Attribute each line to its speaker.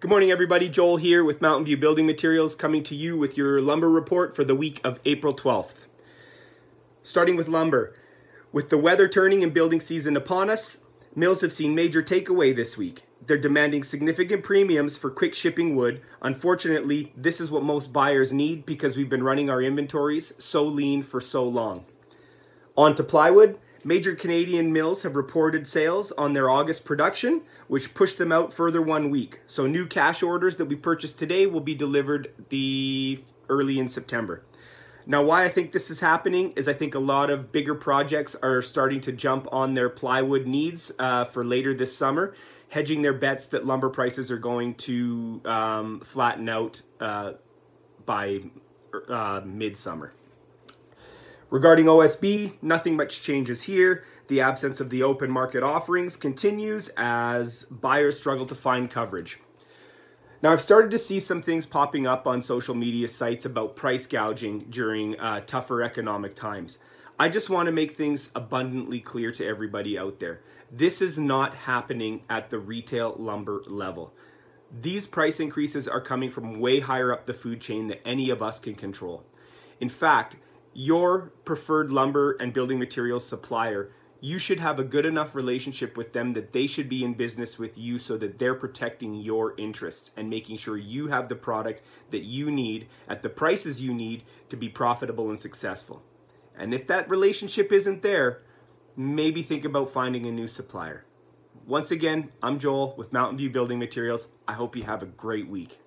Speaker 1: Good morning, everybody. Joel here with Mountain View Building Materials coming to you with your lumber report for the week of April 12th. Starting with lumber. With the weather turning and building season upon us, mills have seen major takeaway this week. They're demanding significant premiums for quick shipping wood. Unfortunately, this is what most buyers need because we've been running our inventories so lean for so long. On to plywood. Major Canadian mills have reported sales on their August production, which pushed them out further one week. So new cash orders that we purchased today will be delivered the early in September. Now, why I think this is happening is I think a lot of bigger projects are starting to jump on their plywood needs uh, for later this summer, hedging their bets that lumber prices are going to um, flatten out uh, by uh, midsummer. Regarding OSB, nothing much changes here. The absence of the open market offerings continues as buyers struggle to find coverage. Now, I've started to see some things popping up on social media sites about price gouging during uh, tougher economic times. I just want to make things abundantly clear to everybody out there. This is not happening at the retail lumber level. These price increases are coming from way higher up the food chain than any of us can control. In fact, your preferred lumber and building materials supplier, you should have a good enough relationship with them that they should be in business with you so that they're protecting your interests and making sure you have the product that you need at the prices you need to be profitable and successful. And if that relationship isn't there, maybe think about finding a new supplier. Once again, I'm Joel with Mountain View Building Materials. I hope you have a great week.